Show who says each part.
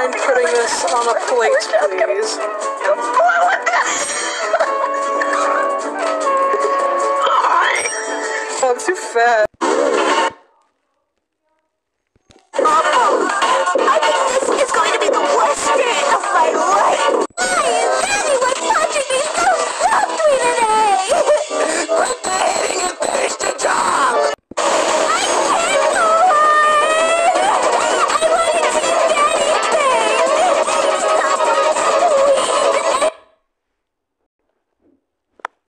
Speaker 1: mind putting this on a plate, please? Oh, I'm too fat.